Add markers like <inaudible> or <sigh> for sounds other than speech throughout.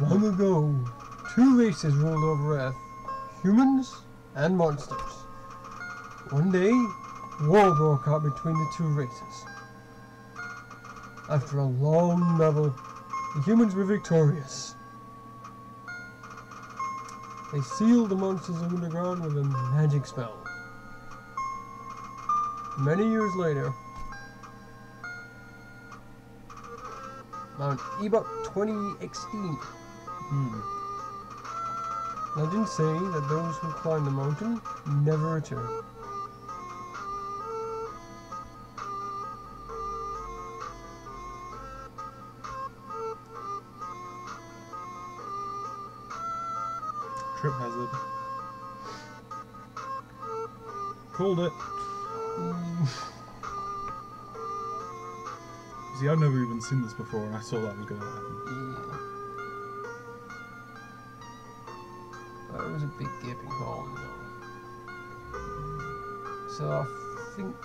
Long ago, two races ruled over Earth humans and monsters. One day, war broke out between the two races. After a long battle, the humans were victorious. They sealed the monsters underground with a magic spell. Many years later, Mount Ebott 20 extinct. Hmm. Legends say that those who climb the mountain never return. Trip hazard. Called it. <laughs> See, I've never even seen this before, and I saw that was going to happen. yeah. So I think.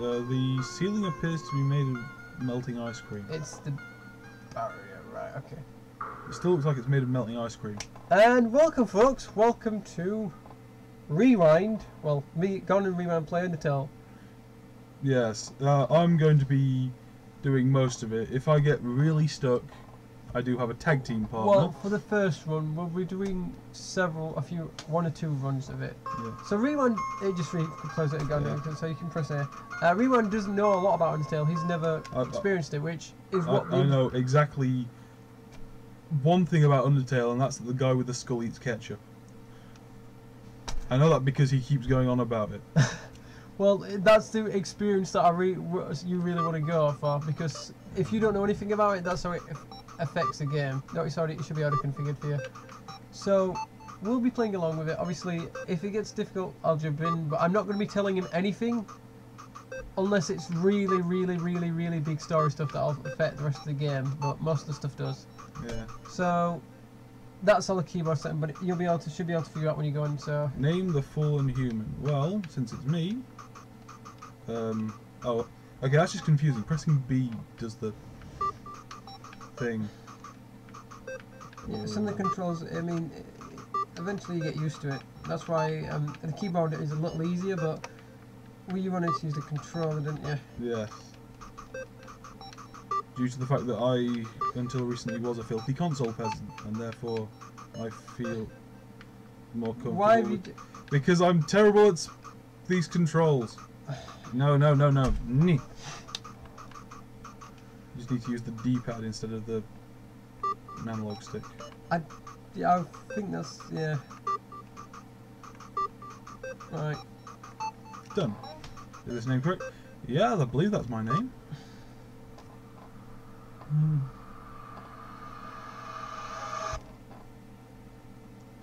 Uh, the ceiling appears to be made of melting ice cream. It's the barrier, right? Okay. It still looks like it's made of melting ice cream. And welcome, folks. Welcome to Rewind. Well, me, Gon and Rewind Play Undertale. Yes, uh, I'm going to be doing most of it. If I get really stuck, I do have a tag team partner. Well, for the first run, we'll be doing several, a few, one or two runs of it. Yeah. So Rewind, it just re- close it again, Yeah. so you can press A. Uh, Rewind doesn't know a lot about Undertale. He's never I- I- experienced it, which is I, what I know exactly one thing about Undertale, and that's that the guy with the skull eats ketchup. I know that because he keeps going on about it. <laughs> Well, that's the experience that I re- you really want to go for because if you don't know anything about it, that's how it affects the game. No, it's already it should be already configured for you. So we'll be playing along with it. Obviously, if it gets difficult, I'll jump in, but I'm not going to be telling him anything unless it's really, really, really, really big story stuff that'll affect the rest of the game. But most of the stuff does. Yeah. So that's all the keyboard setting, but you'll be able to should be able to figure out when you go in. So Name the fallen human. Well, since it's me. Um. Oh. Okay, that's just confusing. Pressing B does the thing. Yeah, some of the controls, I mean, eventually you get used to it. That's why um, the keyboard is a little easier, but well, you wanted to use the controller, didn't you? Yes. Due to the fact that I, until recently, was a filthy console peasant, and therefore I feel more comfortable. Why have you? D- Because I'm terrible at these controls. No, no, no, no. Nyeh. Just need to use the D-pad instead of the analog stick. I, yeah, I think that's yeah. Right. Done. Is this name correct? Yeah, I believe that's my name.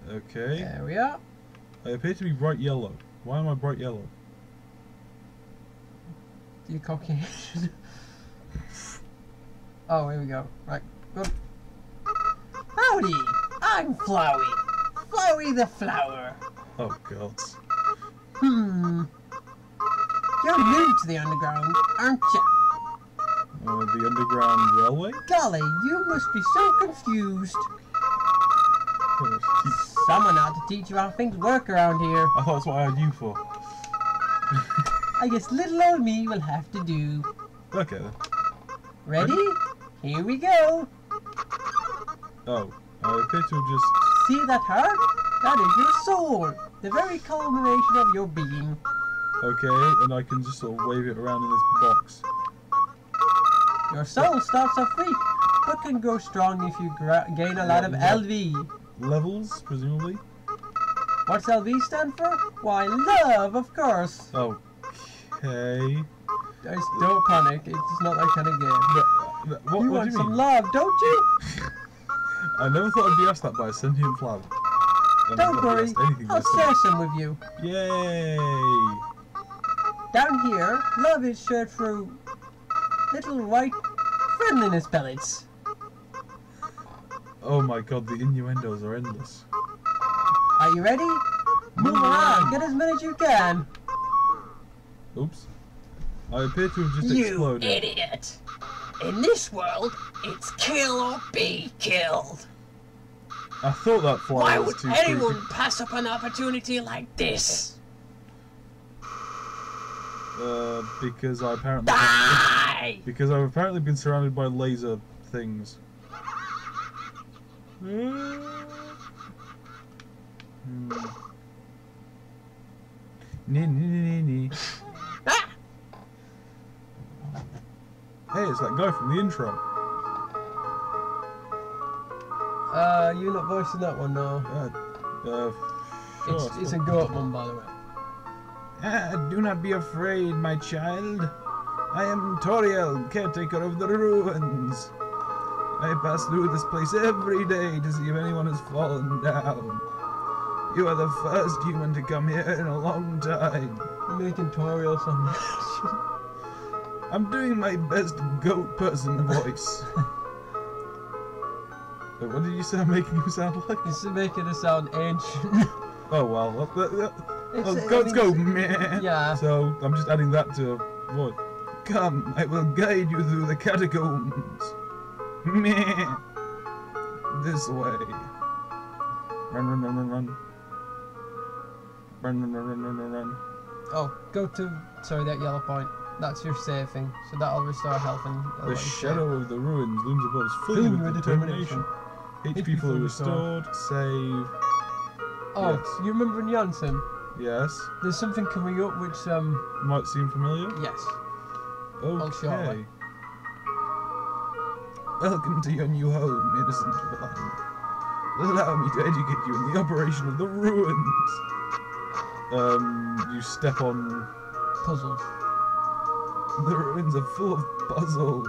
Okay. There we are. I appear to be bright yellow. Why am I bright yellow? You cocky. <laughs> oh, here we go. Right. Good. Howdy! I'm Flowey. Flowey the flower. Oh god. Hmm. You're new to the underground, aren't you? Uh, the underground railway? Golly, you must be so confused. Oh, Someone ought to teach you how things work around here. I thought that's what I had you for. I guess little old me will have to do. Okay then. Ready? Here we go. Oh, I appear to have just. See that heart? That is your soul. The very culmination of your being. Okay, and I can just sort of wave it around in this box. Your soul starts off weak, but can grow strong if you gain a lot of LV. Levels, presumably? What's LV stand for? Why, love, of course. Okay. Guys, don't panic. It's not that kind of game. But, uh, what, you what want do you some mean? love, don't you? <laughs> I never thought I'd be asked that by a sentient flower. And Don't worry, asked anything by I'll share some with you. Yay! Down here, love is shared through little white friendliness pellets. Oh my god, the innuendos are endless. Are you ready? Move around, get as many as you can. Oops. I appear to have just you exploded. idiot! In this world, It's kill or be killed. I thought that fly Why would anyone creepy. pass up an opportunity like this? Uh, because I apparently Die! because I've apparently been surrounded by laser things. Hmm. Nee, nee, nee, nee. Ah! Hey, it's that guy from the intro. Uh, you're not voicing that one, now. Uh, uh, It's, sure. it's a goat one, by the way. Ah, do not be afraid, my child. I am Toriel, caretaker of the ruins. I pass through this place every day to see if anyone has fallen down. You are the first human to come here in a long time. You're making tutorial something. I'm doing my best goat person voice. <laughs> Wait, what did you say I'm making you sound like? It's making it sound ancient. <laughs> Oh well, that, that, that, It's- oh, goats go meh. Yeah. So I'm just adding that to what? Come, I will guide you through the catacombs. Meh. This way. Run, run, run, run. Run, run, run, run, run, run, run. Oh, go to sorry that yellow point. That's your saving. So that'll restore health and. The save. shadow of the ruins looms above us, Filling filling with with determination. determination. HP fully fully restored. Save. Oh, Yes. you remember in Janssen? Yes. There's something coming up which um Might seem familiar. yes. Okay. Welcome to your new home, innocent one. Allow me to educate you in the operation of the ruins. Um, you step on. Puzzles. The ruins are full of puzzles,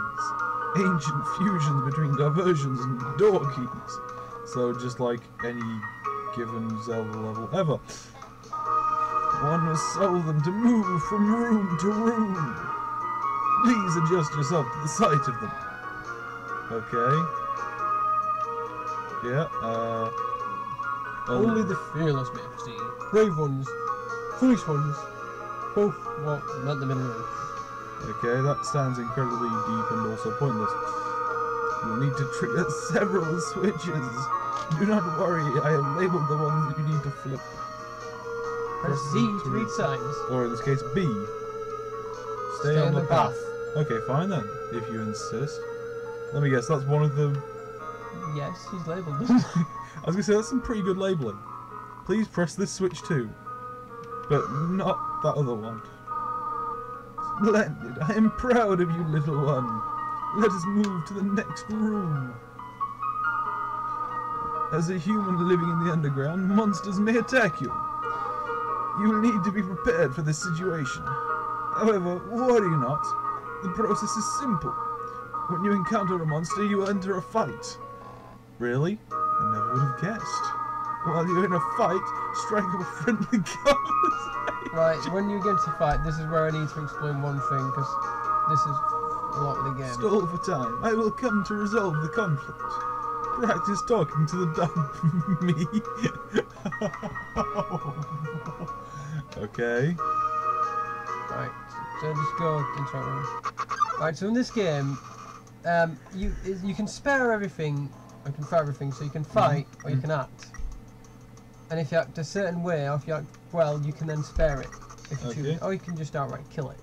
ancient fusions between diversions and door keys. So just like any given Zelda level ever. One must solve them to move from room to room. Please adjust yourself to the sight of them. Okay. Yeah, uh... Only the fearless may. Brave ones, foolish ones, both walk not the middle road. Okay, that sounds incredibly deep and also pointless. You'll need to trigger <laughs> several switches. Do not worry, I have labeled the ones that you need to flip. Press Z to read signs. Or in this case, B. Stay, on, the path. Okay, fine then, if you insist. Let me guess, that's one of the... Yes, he's labelled. <laughs> I was gonna say, that's some pretty good labeling. Please press this switch too. But not that other one. Splendid, I am proud of you, little one. Let us move to the next room. As a human living in the underground, monsters may attack you. You will need to be prepared for this situation. However, worry not. The process is simple. When you encounter a monster, you enter a fight. Really? I never would have guessed. While you're in a fight, strike up a friendly <laughs> conversation. Right, when you get to fight, this is where I need to explain one thing, because this is a lot of the game. Stall for time. I will come to resolve the conflict. Practice talking to the dumb <laughs> me. <laughs> okay. Right, so just go intro room. Right, so in this game, um, you you can spare everything, you can fire everything, so you can fight or you Mhm. can act. And if you act a certain way, or if you act well, you can then spare it. If you choose, Okay. or you can just outright kill it.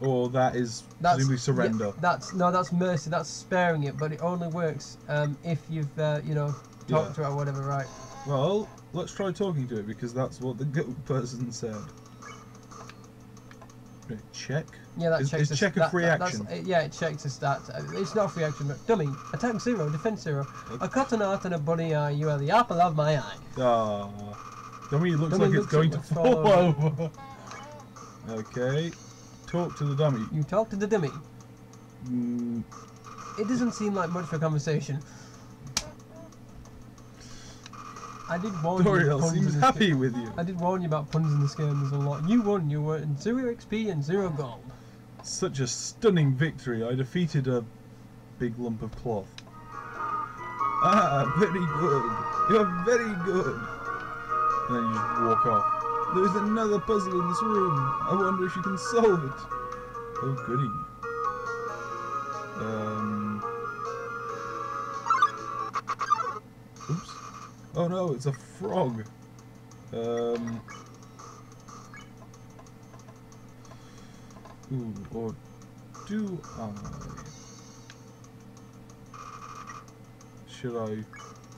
Or that is That's presumably surrender. yeah, that's no, that's mercy. That's sparing it, but it only works um, if you've uh, you know talked Yeah. to it or whatever. Right. Well, let's try talking to it because that's what the goat <laughs> person said. Check. Yeah, that Is- checks is the check a free that- action? yeah, it checks stats. Uh, It's not a free action, but dummy. Attack zero, defense zero. A cut an art and a bunny eye. You are the apple of my eye. Ah. Dummy it looks Dummy like looks it's going to fall fall <laughs> over. okay. Talk to the dummy. You talk to the dummy. Mm, It doesn't seem like much for a conversation. I did warn you. Toriel in seems happy with you. I did warn you about puns in this game. There's a lot. You won. You were in zero XP and zero gold. Such a stunning victory. I defeated a big lump of cloth. Ah, very good. You're very good. And then you just walk off. There's another puzzle in this room. I wonder if you can solve it. Oh, goody. Um... Oops. Oh no, it's a frog. Um... Ooh, or do I? Should I?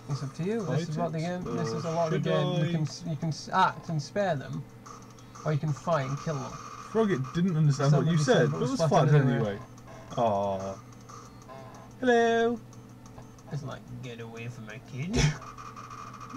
It's up to you. This is what the game. Fight This is a lot of the should game. You can you can act and ah, spare them, or you can fight and kill them. Frog it didn't understand Some what you you said, said, but but it it was was flattered flat anyway. anyway. Aww. Hello. It's like get away from my kid. <laughs>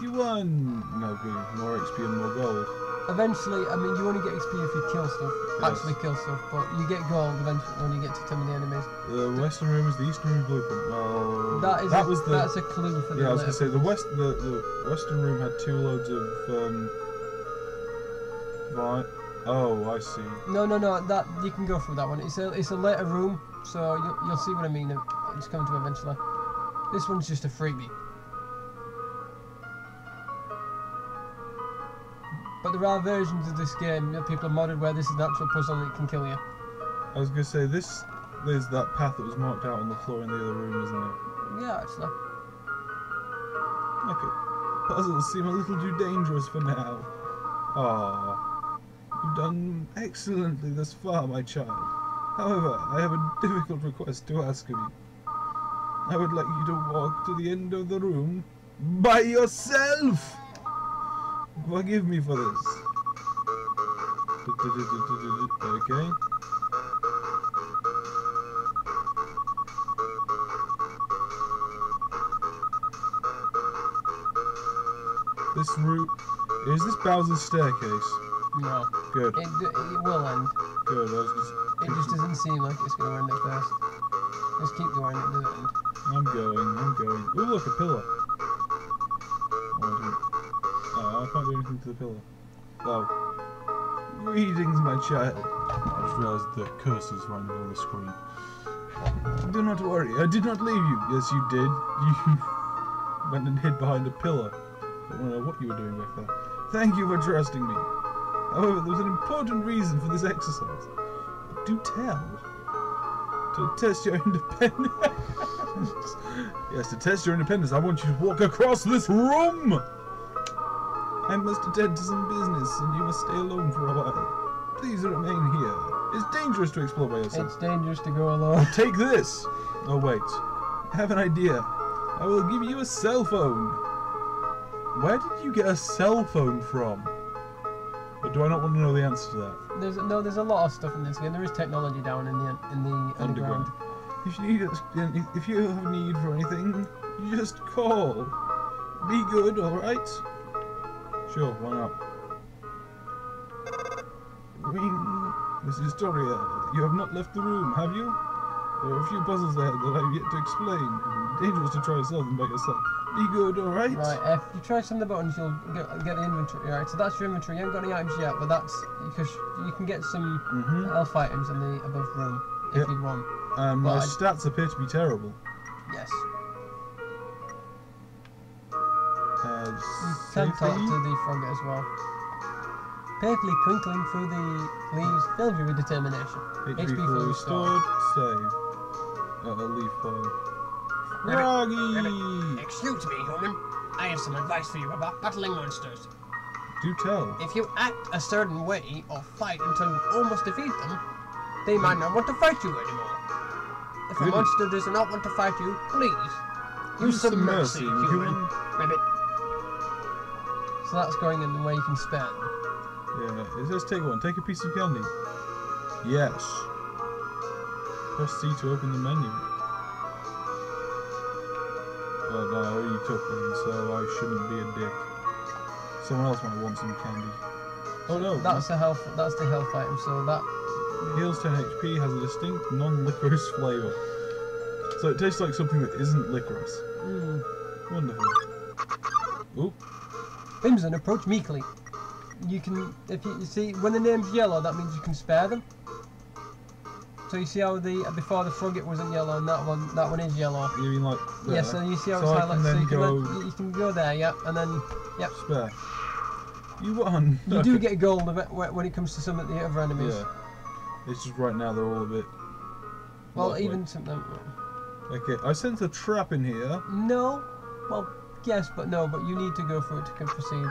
You won. No good. More XP and more gold. Eventually, I mean, you only get XP if you kill stuff. Yes. Actually, kill stuff, but you get gold eventually when you get to of the enemies. The western room is the eastern room blueprint. Well, That is that a, was the. that's a clue for the. yeah, I was gonna say the west the, the western room had two loads of um. Right. Oh, I see. No, no, no. That you can go through that one. It's a it's a later room, so you'll, you'll see what I mean. It's coming to eventually. This one's just a freebie. But there are versions of this game that people have modded where this is an actual puzzle and it can kill you. I was gonna say this. There's that path that was marked out on the floor in the other room, isn't it? Yeah, actually. Okay. Puzzles seem a little too dangerous for now. Ah, you've done excellently thus far, my child. However, I have a difficult request to ask of you. I would like you to walk to the end of the room by yourself. Forgive me for this. Okay. This route is this Bowser's staircase. No. Good, It, it will end. good. I was just, It just doesn't seem like it's going to end at first. Just keep going, it doesn't end. I'm going, I'm going. Ooh, look, a pillar. Oh, do anything to the pillar. Oh. Greetings, my child. I just realised the cursor's right in the middle of the screen. Do not worry, I did not leave you. Yes, you did. You <laughs> went and hid behind a pillar. I don't know what you were doing back there. Thank you for trusting me. However, there was an important reason for this exercise. Do tell. To test your <laughs> independence. yes, to test your independence, I want you to walk across this room. I must attend to some business, and you must stay alone for a while. Please remain here. It's dangerous to explore by yourself. It's dangerous to go alone. Take this! Oh, wait. I have an idea. I will give you a cell phone. Where did you get a cell phone from? Or do I not want to know the answer to that? There's no, there's a lot of stuff in this game. There is technology down in the in the underground. Underground. If you need, if you have need for anything, you just call. Be good, all right? Sure, why not? Ring. This is Toriel. You have not left the room, have you? There are a few puzzles ahead that I have yet to explain. Dangerous to try to solve them by yourself. Be good, all right? Right, if you try some of the buttons, you'll get, get the inventory. Right, so that's your inventory. You haven't got any items yet, but that's because you can get some Mm-hmm. elf items in the above room if Yep. you want. And my Well, I- stats appear to be terrible. Yes. Uh, You can talk to the frog as well. Purpley twinkling through the leaves fills you with determination. HP HP fully fully restored. Save. Uh, a leaf pile. Rabbit, Froggy! Excuse me, human. I have some advice for you about battling monsters. Do tell. If you act a certain way or fight until you almost defeat them, they might not want to fight you anymore. If a monster does not want to fight you, please use some mercy, human. Rabbit. So that's going in the way you can spend. Yeah, it says take one. Take a piece of candy. Yes. Press C to open the menu. But no, I already took one, so I shouldn't be a dick. Someone else might want some candy. Oh no, That's the health. That's the health item. So that Heals 10 HP, has a distinct non-licorice flavour. So it tastes like something that isn't licorice. mm, Wonderful. Oop. Crimson approach meekly. You can, if you, you see, when the name's yellow, that means you can spare them. So you see how the before the frog it wasn't yellow, and that one that one is yellow. You mean like there? Yeah, so you see how So it's highlighted. So then you can, go- you can go there, yeah, and then yep. Spare. You won. you do <laughs> get gold of it wh- when it comes to some of the other enemies. Yeah. It's just right now they're all a bit. Well, lightweight. even some of them. Okay, I sense a trap in here. No. Well, Yes, but no, but you need to go through it to proceed.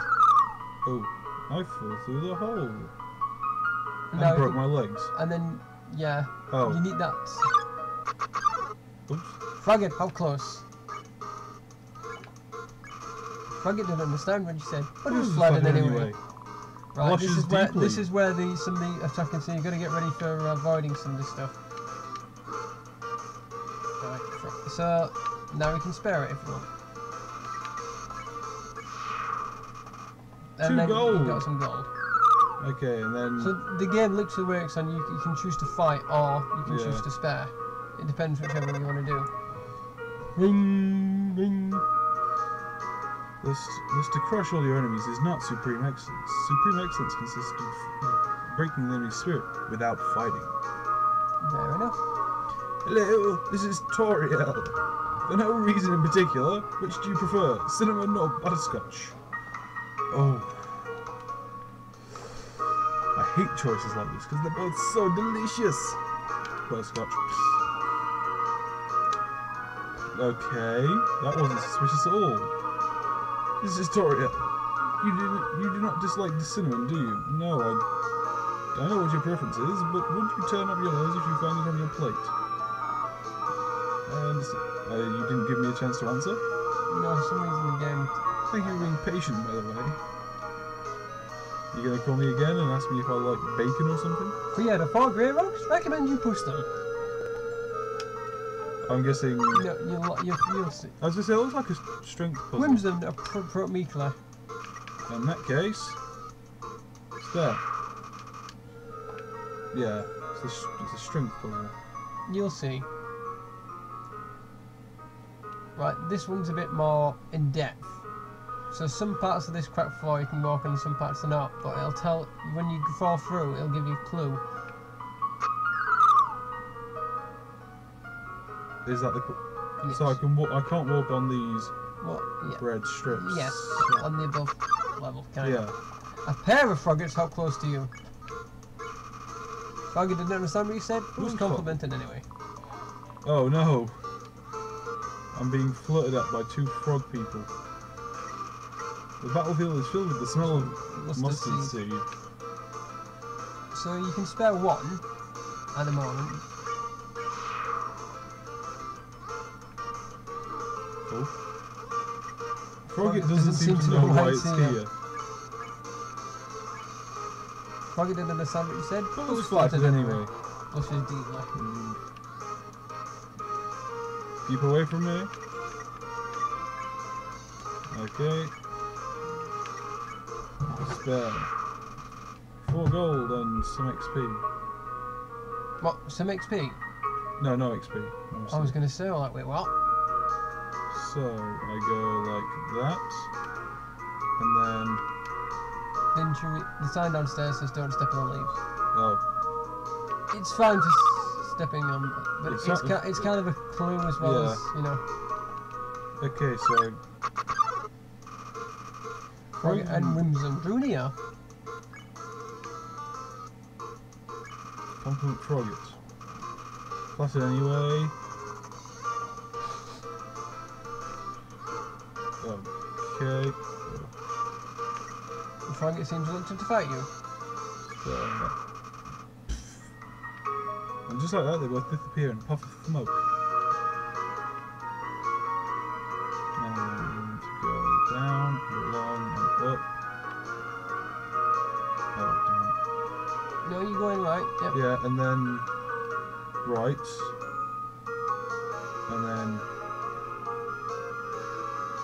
Oh, I fell through the hole. And, And now- broke my legs. and then, yeah, Oh, you need that. oops. Froggit, how close? Froggit didn't understand what you said, but he was flooding flooded anyway. Right, this is where this is where the some of the attacking so You've got to get ready for uh, avoiding some of this stuff. Right, so now we can spare it if you want. And Two then you gold. got some gold. Okay, and then So the game literally works on you, you can choose to fight or you can Yeah. choose to spare. It depends whichever one you want to do. Ring, ring. this, this to crush all your enemies is not supreme excellence. Supreme excellence consists of breaking the enemy's spirit without fighting. Fair enough. Hello, this is Toriel. For no reason in particular, which do you prefer, cinnamon or butterscotch? Oh. I hate choices like this because they're both so delicious. Butterscotch. Okay, that wasn't suspicious at all. This is Toriel. You do, you do not dislike the cinnamon, do you? No, I, I don't know what your preference is, but would you turn up your nose if you found it on your plate? And uh, you didn't give me a chance to answer. No, for some reason the game. Thank you for being patient, by the way. You gonna call me again and ask me if I like bacon or something? For yeah, the four grey rocks, recommend you push them. I'm guessing. No, you'll, you'll, you'll see. I was gonna say it looks like a strength puzzle. Whimsun pro Mikla. In that case, it's there. Yeah, it's a, it's a strength puzzle. You'll see. Right, this one's a bit more in depth. So some parts of this crack floor you can walk on, some parts are not. But it'll tell when you fall through, it'll give you a clue. Is that the? Yes. So I can walk. I can't walk on these? Yeah. bread strips. Yes, on the above level. Kind Yeah. of. A pair of froggits, how close to you? Froggit didn't understand what you said, Who's complimented anyway. Oh no. I'm being flirted at by two frog people. The battlefield is filled with the smell of Mustard mustard seed. seed. So you can spare one at the moment. Oh. Frog Froggit doesn't seem to know why it's here. Froggit didn't understand what you said, But but was flattered anyway. Blushes deeply. Mm. Keep away from me. Okay. Spare. Four gold and some XP. What, some XP? No, no XP. I was going to say, all that, wait, what? So I go like that, and then Didn't you, the sign downstairs says don't step on the leaves. oh, It's fine for stepping on, but It's it's, not- ki- it's kind of a clue as well Yeah. as, you know, okay. So And Whimsun drew near. compliment Froggit. Flattered anyway. Okay. The Froggit seems reluctant to fight you. So, and just like that, they both disappear in a puff of smoke. And then right. And then.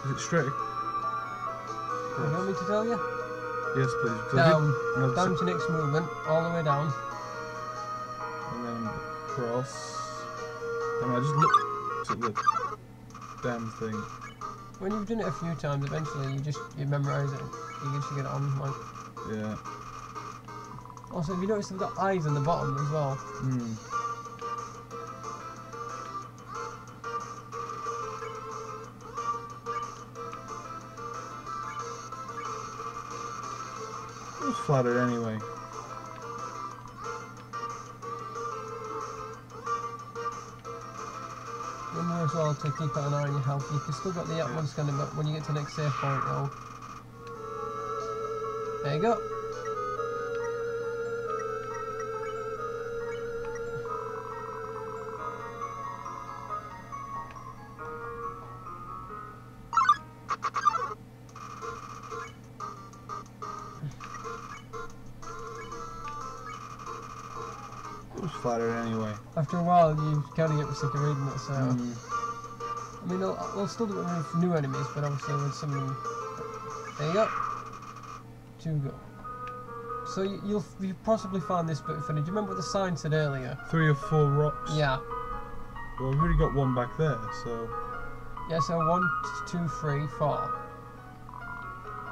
Is it straight? You want me to tell you? Yes, please. Down, down to next movement, all the way down. and then cross. I mean, I just looked at the damn thing. When you've done it a few times, eventually you just you memorize it. You just get it on. Like. Yeah. Also, have you noticed they've got eyes on the bottom as well? Hmm. I was flattered anyway. You're as well to keep an eye on your health. You can still got the up one scanning, but when you get to the next save point, though. There you go. Kind of get sick of reading it, so. Mm. I mean, they'll, they'll still do it with new enemies, but obviously with some. There you go. Two go. So you, you'll you possibly find this bit funny. Do you remember what the sign said earlier? Three or four rocks. Yeah. Well, we've already got one back there, so. Yeah. So one, two, three, four.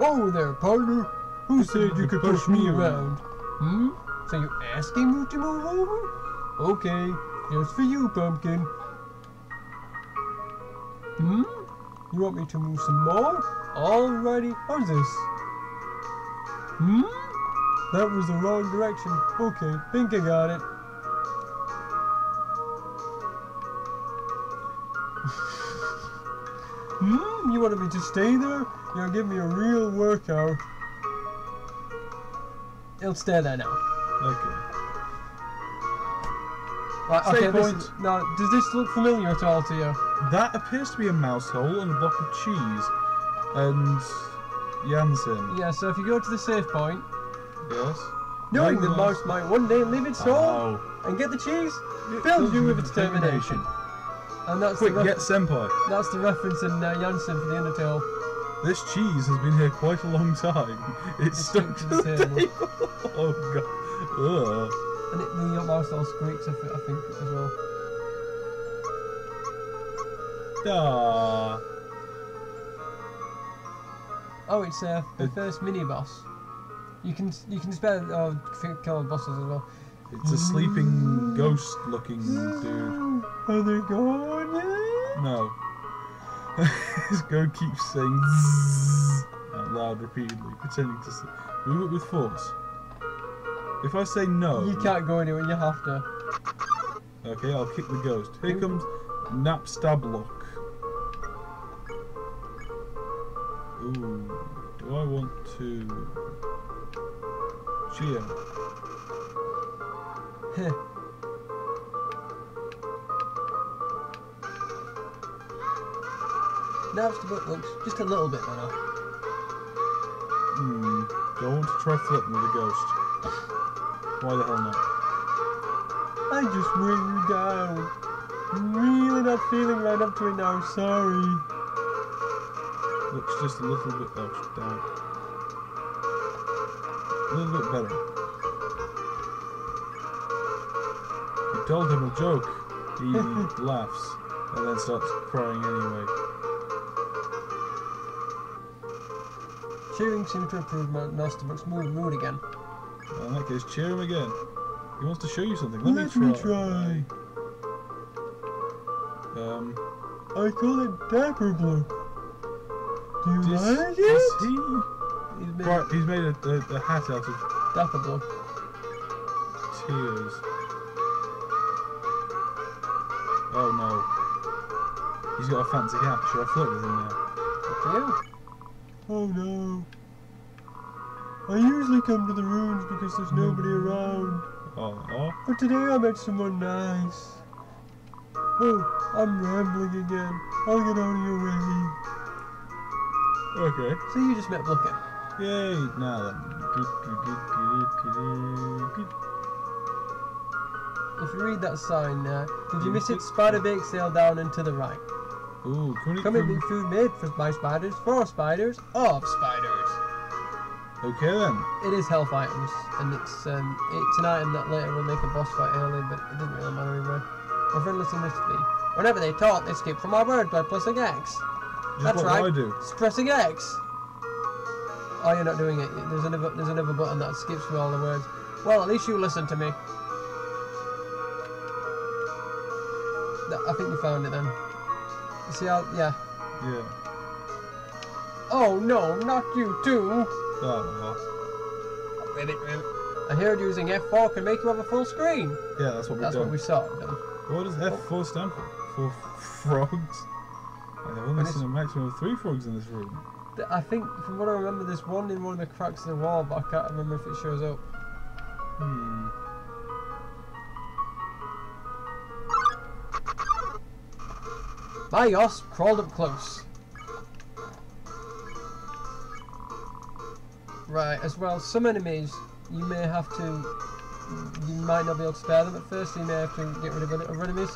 Oh there, partner. Who said you could push me around? Hmm. So you're asking me to move over? Okay. Just for you, pumpkin. Hmm? You want me to move some more? Alrighty, how's this? Hmm? That was the wrong direction. Okay, think I got it. <laughs> hmm? You wanted me to stay there? You'll give me a real workout. It'll stay there now. Okay. Save okay, this point. is- now, does this look familiar at all to you? That appears to be a mouse hole and a block of cheese. And Jansen. Yeah, so if you go to the save point, Yes. knowing the the mouse might one day leave its soul Oh. and get the cheese, fills you with determination. And that's Quick, the get Senpai. that's the reference in uh, Janssen for the Undertale. This cheese has been here quite a long time. It's, It's stuck to the table. <laughs> oh god. Ugh. And it, the mouse all squeaks, I, thi- I think, as well. Ah. Oh, it's uh, the It- first mini boss. You can you can spell oh, f- kill bosses as well. It's a sleeping ghost looking dude. Are they gone yet? No. <laughs> His goat keeps saying <laughs> out loud repeatedly, pretending to sleep. Move it with force. If I say no. You can't go anywhere. You have to. Okay, I'll kick the ghost. Here comes Napstablook. Ooh, do I want to cheer? <laughs> Heh. Book looks just a little bit better. Hmm. Do I want to try flirting with a ghost? Why the hell not? I just weigh you down. I'm really not feeling right up to it now. Sorry. Looks just a little bit oh damn. A little bit better. You told him a joke. He laughs and then starts crying anyway. Cheering seemed to improve my Napstablook's mood, mood again. Well, in that case, cheer him again. He wants to show you something. Let, Let me me try. Um, I call it Dapper Blook. Do you does, like does it? he? He's made Right, he's made a, a, a hat out of Dapper Blook. tears. Oh no. He's got a fancy hat. Should I flirt with him now? Up to you. Oh no. I usually come to the ruins because there's nobody around. Oh. But today I met someone nice. Oh, I'm rambling again. I'll get out of your way. Okay. So you just met Blucker. Yay. Now good. If you read that sign there, did you mm-hmm. miss it? Spider bake sale down and to the right. Ooh, can we Come and be food made for by spiders, for spiders, of spiders. Okay then. It is health items, and it's um, it's an item that later will make a boss fight early, but it doesn't really matter anyway. Or to me. Whenever they talk, they skip from our word by pressing X. Just That's what right. I do. It's pressing X. Oh, you're not doing it. There's another there's another button that skips through all the words. Well, at least you listen to me. I think you found it then. You see how? Yeah. Yeah. Oh no, not you too. Oh, Ribbit, ribbit. I heard using F4 can make you have a full screen. Yeah, that's what we've That's done. what we saw. Done. What does F4 stand for? four frogs. I've only seen a maximum of three frogs in this room. I think, from what I remember, there's one in one of the cracks in the wall, but I can't remember if it shows up. Hmm. Bios crawled up close. Right, as well, some enemies you may have to. You might not be able to spare them at first, so you may have to get rid of other enemies.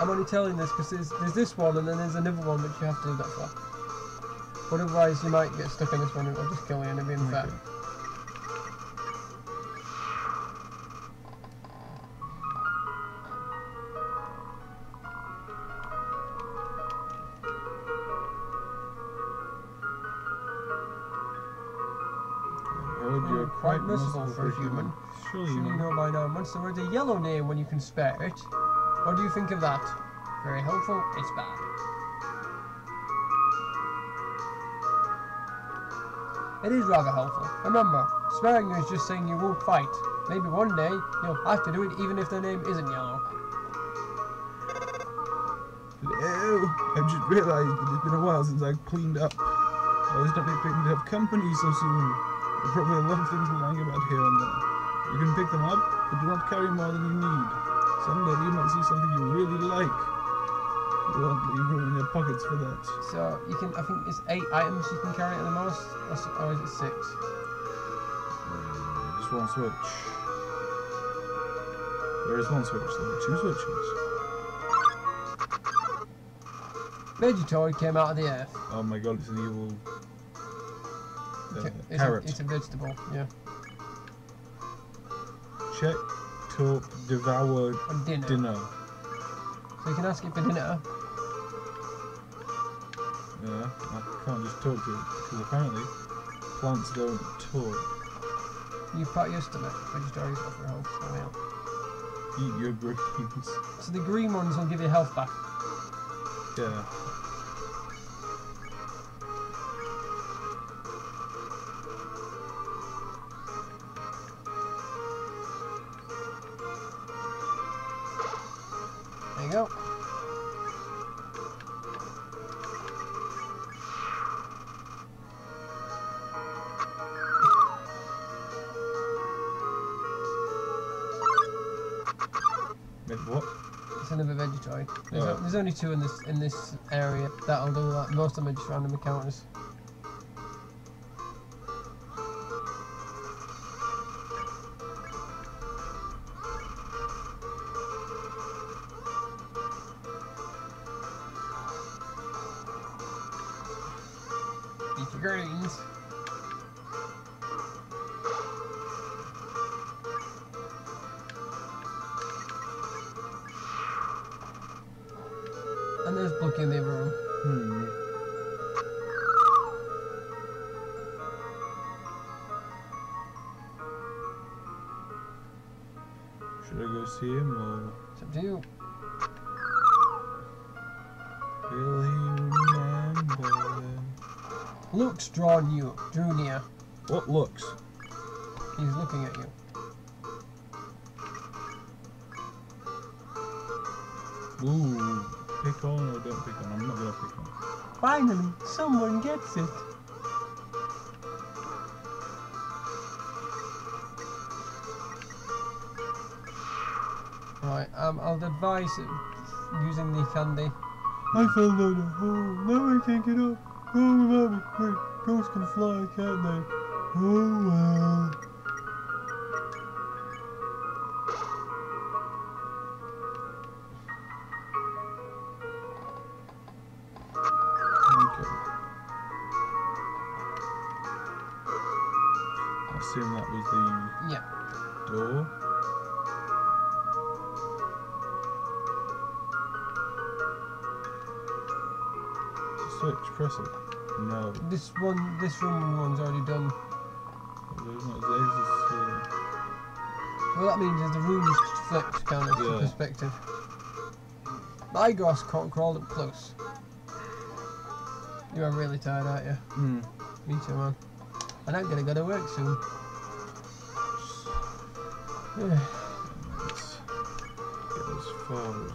I'm only telling this because there's, there's this one and then there's another one which you have to do that for. But otherwise, you might get stuck in this one and it'll just kill and it'll be unfair. Okay. Merciful for a human. Surely you know by now, once the word's a yellow name when you can spare it. What do you think of that? Very helpful, it's bad. It is rather helpful. Remember, sparing is just saying you won't fight. Maybe one day you'll have to do it even if the name isn't yellow. Hello. I've just realised that it's been a while since I've cleaned up. I was not expecting to have company so soon. There probably a lot of things lying about here and there. You can pick them up, but do not carry more than you need. Someday you might see something you really like. You won't leave room in your pockets for that. So you can, I think it's eight items you can carry at the most, or, s- or is it six? Uh, Just one switch. There is one switch, there are two switches. Vegetoid came out of the earth. Oh my god, it's an evil it's, a, it's a vegetable, yeah. Check, talk, devour, dinner. dinner. So you can ask it for dinner. Yeah, I can't just talk to it because apparently plants don't talk. You pat your stomach. Vegetoids offer health. So, yeah. Eat your greens. so the green ones will give you health back. Yeah. Go. What? It's another Vegetoid. There's, Oh. there's only two in this in this area that'll do that. Most of them are just random encounters. Loox drawn you, drew near. What looks? He's looking at you. Ooh, pick on or don't pick on? I'm not gonna pick on. Finally, someone gets it. Right, um, I'll advise using the candy. I fell down a hole. Now I can't get up. Oh, without me, quick. Ghosts can fly, can't they? Oh well. What that means is the room is flipped kind of yeah. perspective. My grass can't crawl up close. You are really tired, aren't you? Mm. Me too, man. And I'm gonna go to work soon. Yeah. Let's <sighs> get.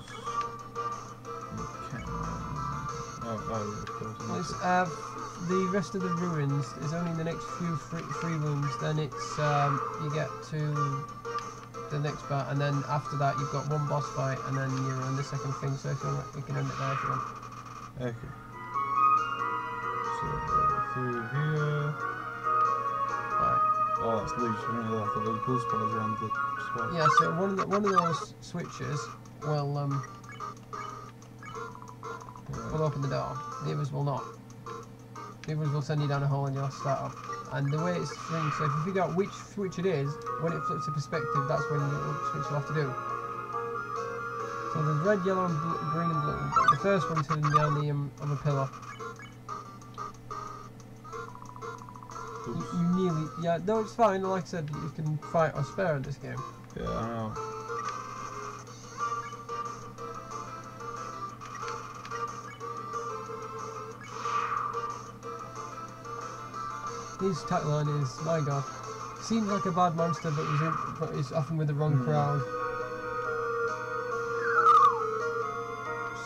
Okay. Oh, oh, Let's have uh, the rest of the ruins. is only the next few free, free rooms. Then it's um, you get to the next part, and then after that you've got one boss fight, and then you're on the second thing. So if you want, we can end it there if you want. Okay. So, through here. Right. Oh, that's there. I thought there was blue spiders around the spot. Yeah. So one of the, one of those switches will um will open the door. The others will not. The others will send you down a hole and you'll start up. And the way it's swings, so if you figure out which switch it is, when it flips to perspective, that's when you switch you'll have to do. So there's red, yellow, and bl- green and blue. The first one's hidden behind the um, other pillar. You, you nearly, yeah, no, it's fine. Like I said, you can fight or spare in this game. Yeah, I know. His tagline is, "Migosp, seems like a bad monster, but was in, but is often with the wrong Hmm. crowd."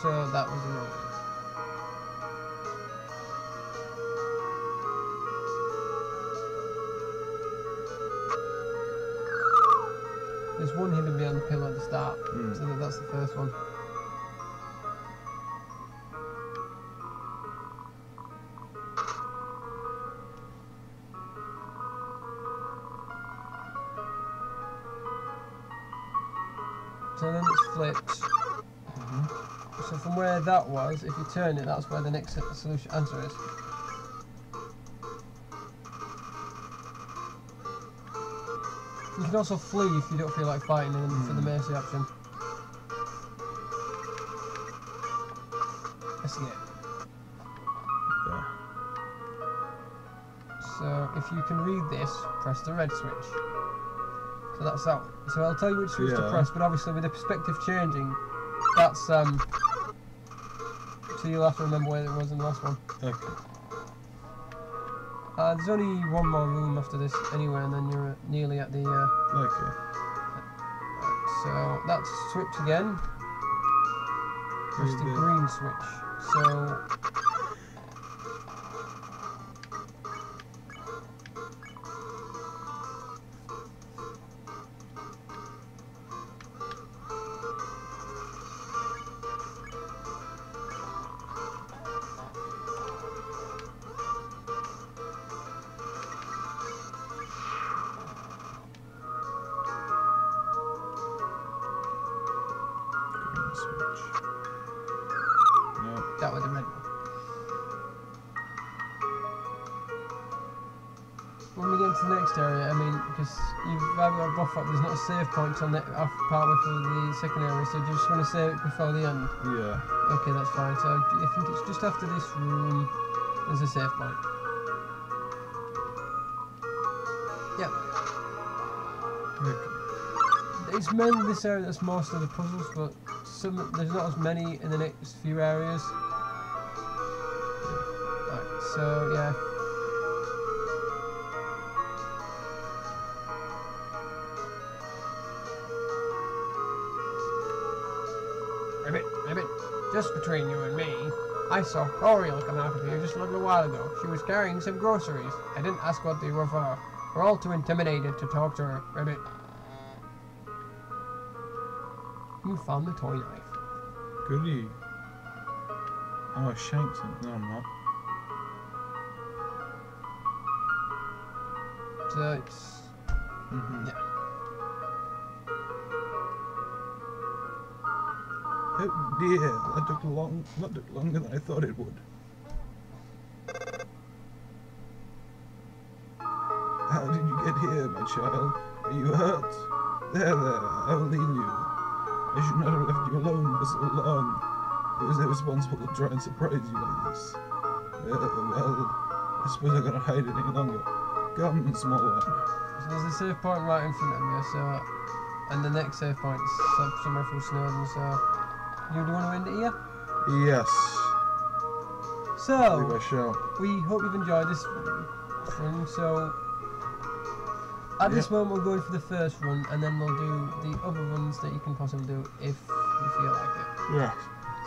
So that was one. There's one hidden behind the pillar at the start, Hmm. so that's the first one. Was, if you turn it, that's where the next solution answer is. You can also flee if you don't feel like fighting and for the Hmm. mercy option. Escape. Yeah. So if you can read this, press the red switch. So that's that. So I'll tell you which switch to press, but obviously with the perspective changing, that's um. So you'll have to remember where it was in the last one. Okay. Uh, there's only one more room after this anyway, and then you're nearly at the. Uh, Okay. so that's switch again. Press the green switch. So switch. No. that was the red one. When we get into the next area, I mean, because you've either got a buff up, there's not a save point till ne- off partway through the second area, so do you just want to save it before the end? Yeah. Okay, that's fine. So I think it's just after this room. There's a save point. Yep. Okay. It's mainly this area that's most of the puzzles, but some there's not as many in the next few areas. Right, so yeah. Just between you and me, I saw come out of here just a little while ago. She was carrying some groceries. I didn't ask what they were for. We're all too intimidated to talk to her, Ribbit. Found the toy knife. Goody. Oh, I shanked him. No, I'm not. So it's Mm-hmm. Yeah. Oh dear, that took long. That took longer than I thought it would. How did you get here, my child? Are you hurt? There, there. I will lead you. I should not have left you alone for so long. It was irresponsible to try and surprise you like this. Uh, well, I suppose I gotta hide it any longer. Come, small one. so there's a save point right in front of me, So and the next save point is some- somewhere through Snowdin. So you do want to end it here? Yes. So I shall. we hope you've enjoyed this. So at this moment we're going for the first run, and then we'll do the other runs that you can possibly do if you feel like it. Yeah.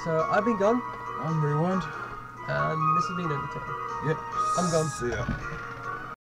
So I've been Gon. I'm Rewind. And this has been Undertale. Yep. I'm gone. See ya.